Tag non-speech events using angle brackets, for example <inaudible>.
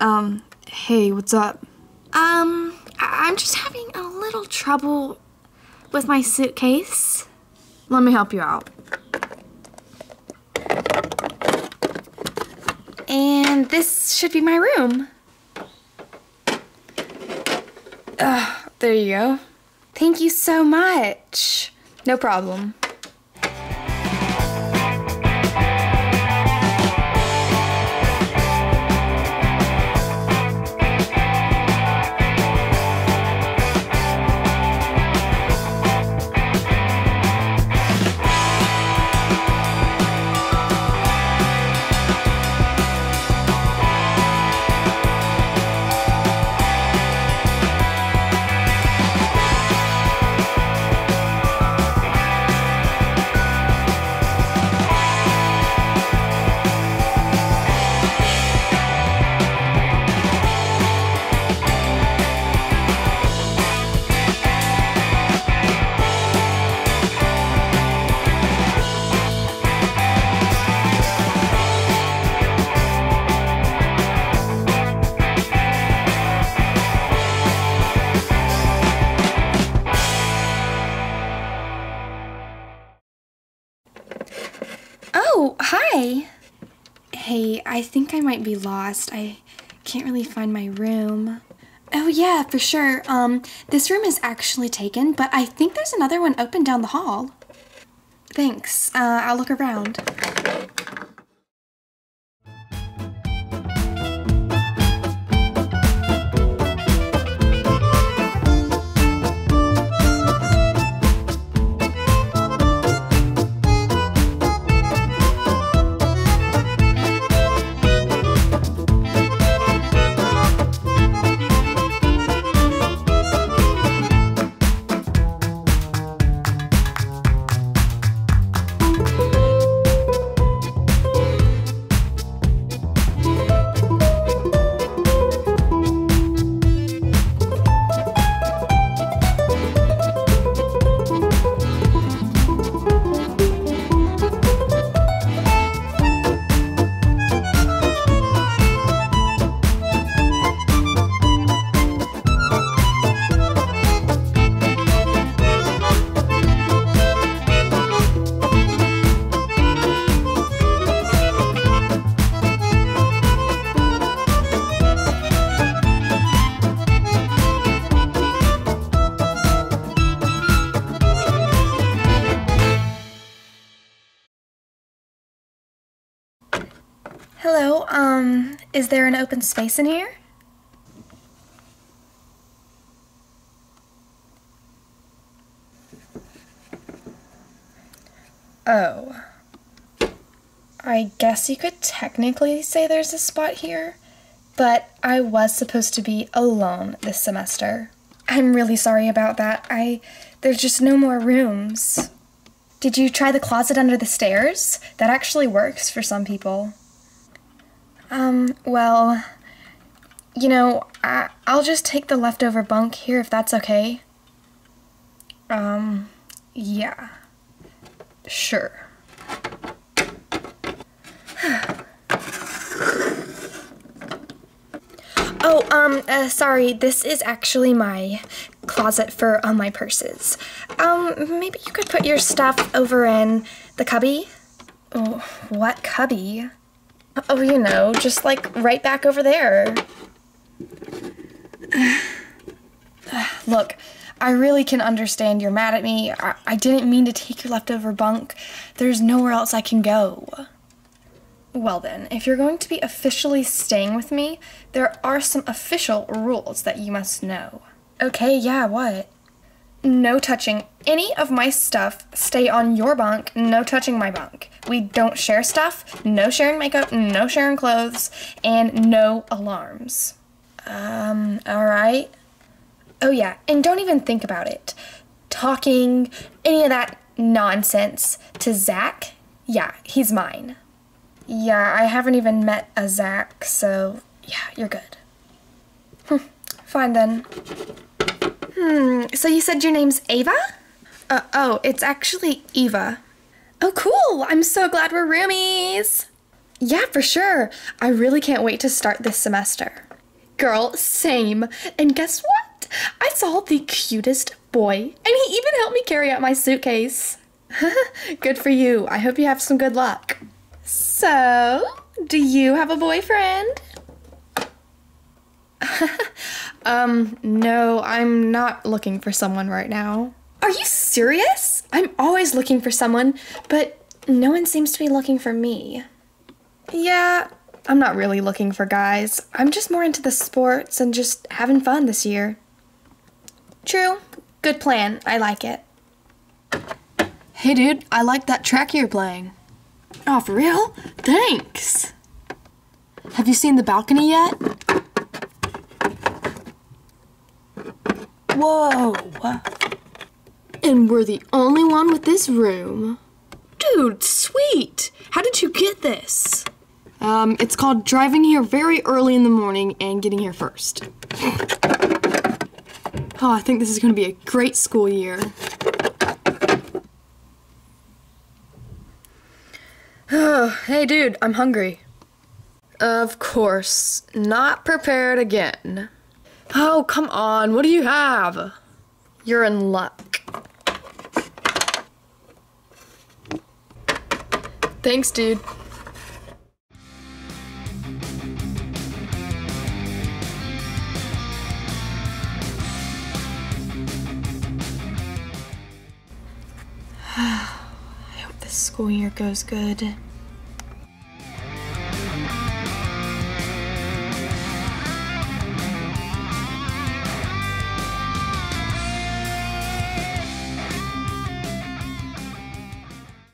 Um, hey, what's up? Um, I- I'm just having a little trouble with my suitcase. Let me help you out. And this should be my room. There you go. Thank you so much. No problem. Oh, hi. Hey, I think I might be lost. I can't really find my room. Oh yeah, for sure. Um, this room is actually taken, but I think there's another one open down the hall. Thanks. Uh, I'll look around. Hello, um, is there an open space in here? Oh. I guess you could technically say there's a spot here, but I was supposed to be alone this semester. I'm really sorry about that. I there's just no more rooms. Did you try the closet under the stairs? That actually works for some people. Um, well, you know, I, I'll just take the leftover bunk here if that's okay. Um, yeah. Sure. <sighs> oh, um, uh, sorry, this is actually my closet for all my purses. Um, maybe you could put your stuff over in the cubby? Oh, what cubby? Oh, you know, just like right back over there. <sighs> Look, I really can understand you're mad at me. I, I didn't mean to take your leftover bunk. There's nowhere else I can go. Well, then, if you're going to be officially staying with me, there are some official rules that you must know. Okay, yeah, what? No touching any of my stuff. Stay on your bunk. No touching my bunk. We don't share stuff. No sharing makeup. No sharing clothes. And no alarms. Um, alright. Oh, yeah, and don't even think about it. Talking, any of that nonsense to Zach, yeah, he's mine. Yeah, I haven't even met a Zach, so yeah, you're good. Hmm, fine then. Hmm, so you said your name's Ava? Uh, oh, it's actually Eva. Oh, cool! I'm so glad we're roomies! Yeah, for sure. I really can't wait to start this semester. Girl, same. And guess what? I saw the cutest boy, and he even helped me carry out my suitcase. <laughs> good for you. I hope you have some good luck. So, do you have a boyfriend? <laughs> um, no, I'm not looking for someone right now. Are you serious? I'm always looking for someone, but no one seems to be looking for me. Yeah, I'm not really looking for guys. I'm just more into the sports and just having fun this year. True. Good plan. I like it. Hey, dude, I like that track you're playing. Oh, for real? Thanks. Have you seen the balcony yet? Whoa. And we're the only one with this room. Dude, sweet. How did you get this? Um, it's called driving here very early in the morning and getting here first. Oh, I think this is going to be a great school year. Oh, <sighs> hey, dude, I'm hungry. Of course, not prepared again. Oh, come on, what do you have? You're in luck. Thanks, dude. <sighs> I hope this school year goes good.